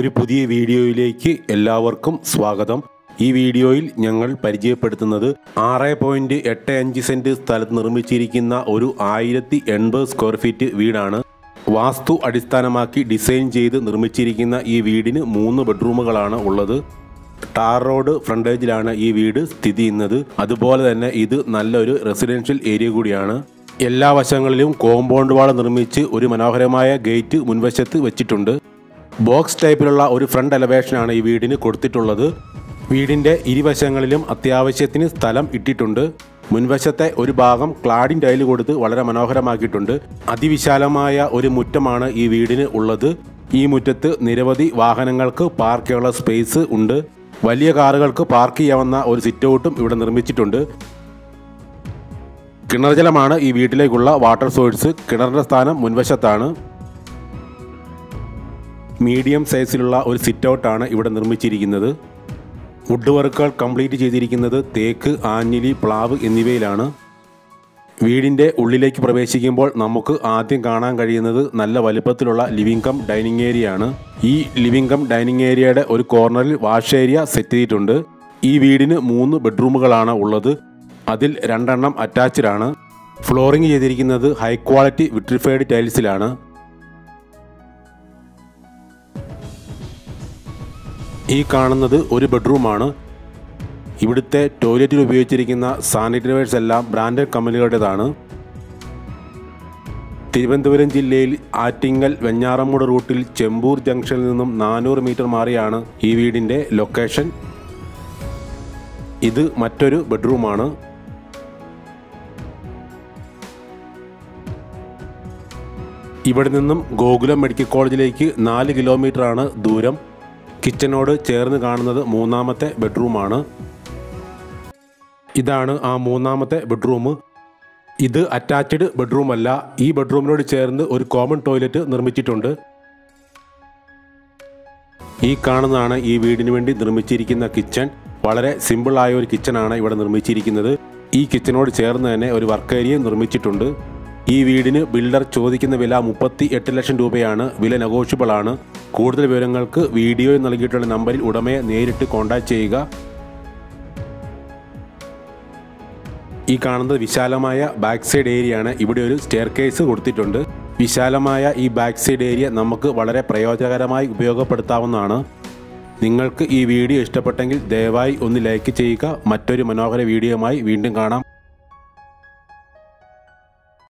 ഒരു പുതിയ വീഡിയോയിലേക്ക് എല്ലാവർക്കും സ്വാഗതം. ഈ വീഡിയോയിൽ ഞങ്ങൾ പരിചയപ്പെടുത്തുന്നത് ആറ് പോയിന്റ് എട്ട് അഞ്ച് സെന്റ് സ്ഥലത്ത് നിർമ്മിച്ചിരിക്കുന്ന ഒരു ആയിരത്തി എൺപത് സ്ക്വയർ ഫീറ്റ് വീടാണ്. വാസ്തു അടിസ്ഥാനമാക്കി ഡിസൈൻ ചെയ്ത് നിർമ്മിച്ചിരിക്കുന്ന ഈ വീടിന് മൂന്ന് ബെഡ്റൂമുകളാണ് ഉള്ളത്. ടാർ റോഡ് ഫ്രണ്ടേജിലാണ് ഈ വീട് സ്ഥിതി ചെയ്യുന്നത്. അതുപോലെ തന്നെ ഇത് നല്ലൊരു റെസിഡൻഷ്യൽ ഏരിയ കൂടിയാണ്. എല്ലാ വശങ്ങളിലും കോമ്പൗണ്ട് വാൾ നിർമ്മിച്ച് ഒരു മനോഹരമായ ഗേറ്റ് മുൻവശത്ത് വെച്ചിട്ടുണ്ട്. ബോക്സ് ടൈപ്പിലുള്ള ഒരു ഫ്രണ്ട് എലവേഷനാണ് ഈ വീടിന് കൊടുത്തിട്ടുള്ളത്. വീടിന്റെ ഇരുവശങ്ങളിലും അത്യാവശ്യത്തിന് സ്ഥലം ഇട്ടിട്ടുണ്ട്. മുൻവശത്തെ ഒരു ഭാഗം ക്ലാഡിൻ ടൈൽ കൊടുത്ത് വളരെ മനോഹരമാക്കിയിട്ടുണ്ട്. അതിവിശാലമായ ഒരു മുറ്റമാണ് ഈ വീടിന് ഉള്ളത്. ഈ മുറ്റത്ത് നിരവധി വാഹനങ്ങൾക്ക് പാർക്ക് ചെയ്യാനുള്ള സ്പേസ് ഉണ്ട്. വലിയ കാറുകൾക്ക് പാർക്ക് ചെയ്യാവുന്ന ഒരു സിറ്റ് ഔട്ടും ഇവിടെ നിർമ്മിച്ചിട്ടുണ്ട്. കിണർ ജലമാണ് ഈ വീട്ടിലേക്കുള്ള വാട്ടർ സോഴ്സ് കിണറിന്റെ സ്ഥാനം മുൻവശത്താണ്. മീഡിയം സൈസിലുള്ള ഒരു സിറ്റ് ഔട്ടാണ് ഇവിടെ നിർമ്മിച്ചിരിക്കുന്നത്. വുഡ് വർക്കുകൾ കംപ്ലീറ്റ് ചെയ്തിരിക്കുന്നത് തേക്ക് ആഞ്ഞിലി പ്ലാവ് എന്നിവയിലാണ്. വീടിന്റെ ഉള്ളിലേക്ക് പ്രവേശിക്കുമ്പോൾ നമുക്ക് ആദ്യം കാണാൻ കഴിയുന്നത് നല്ല വലുപ്പത്തിലുള്ള ലിവിംഗ് കം ഡൈനിങ് ഏരിയ ആണ് ഈ ലിവിംഗ് കം ഡൈനിങ് ഏരിയയുടെ ഒരു കോർണറിൽ വാഷ് ഏരിയ സെറ്റ് ചെയ്തിട്ടുണ്ട്. ഈ വീടിന് മൂന്ന് ബെഡ്റൂമുകളാണ് ഉള്ളത്. അതിൽ രണ്ടെണ്ണം അറ്റാച്ച്ഡ് ആണ്. ഫ്ലോറിംഗ് ചെയ്തിരിക്കുന്നത് ഹൈ ക്വാളിറ്റി വിട്രിഫൈഡ് ടൈൽസിലാണ്. ഈ കാണുന്നത് ഒരു ബെഡ്റൂമാണ്. ഇവിടുത്തെ ടോയ്ലറ്റിൽ ഉപയോഗിച്ചിരിക്കുന്ന സാനിറ്റൈസേഴ്സ് എല്ലാം ബ്രാൻഡഡ് കമ്പനികളുടേതാണ്. തിരുവനന്തപുരം ജില്ലയിൽ ആറ്റിങ്ങൽ വെഞ്ഞാറമ്മൂട് റൂട്ടിൽ ചെമ്പൂർ ജംഗ്ഷനിൽ നിന്നും നാനൂറ് മീറ്റർ മാറിയാണ് ഈ വീടിന്റെ ലൊക്കേഷൻ. ഇത് മറ്റൊരു ബെഡ്റൂമാണ്. ഇവിടെ നിന്നും ഗോകുലം മെഡിക്കൽ കോളേജിലേക്ക് നാല് കിലോമീറ്ററാണ് ദൂരം. കിച്ചനോട് ചേർന്ന് കാണുന്നത് മൂന്നാമത്തെ ബെഡ്റൂമാണ്. ഇതാണ് ആ മൂന്നാമത്തെ ബെഡ്റൂം. ഇത് അറ്റാച്ച്ഡ് ബെഡ്റൂം അല്ല ഈ ബെഡ്റൂമിനോട് ചേർന്ന് ഒരു കോമൺ ടോയ്ലറ്റ് നിർമ്മിച്ചിട്ടുണ്ട്. ഈ കാണുന്നതാണ് ഈ വീടിന് വേണ്ടി നിർമ്മിച്ചിരിക്കുന്ന കിച്ചൺ. വളരെ സിമ്പിളായ ഒരു കിച്ചണാണ് ഇവിടെ നിർമ്മിച്ചിരിക്കുന്നത്. ഈ കിച്ചനോട് ചേർന്ന് തന്നെ ഒരു വർക്ക് ഏരിയ നിർമ്മിച്ചിട്ടുണ്ട്. ഈ വീടിന് ബിൽഡർ ചോദിക്കുന്ന വില മുപ്പത്തി എട്ട് ലക്ഷം രൂപയാണ്. വില നെഗോഷ്യബിൾ ആണ് കൂടുതൽ വിവരങ്ങൾക്ക് വീഡിയോയിൽ നൽകിയിട്ടുള്ള നമ്പറിൽ ഉടമയെ നേരിട്ട് കോൺടാക്ട് ചെയ്യുക. ഈ കാണുന്നത് വിശാലമായ ബാക്ക് സൈഡ് ഏരിയ ആണ്. ഇവിടെ ഒരു സ്റ്റെയർ കേസ് കൊടുത്തിട്ടുണ്ട്. വിശാലമായ ഈ ബാക്ക് സൈഡ് ഏരിയ നമുക്ക് വളരെ പ്രയോജനകരമായി ഉപയോഗപ്പെടുത്താവുന്നതാണ്. നിങ്ങൾക്ക് ഈ വീഡിയോ ഇഷ്ടപ്പെട്ടെങ്കിൽ ദയവായി ഒന്ന് ലൈക്ക് ചെയ്യുക. മറ്റൊരു മനോഹര വീഡിയോയുമായി വീണ്ടും കാണാം.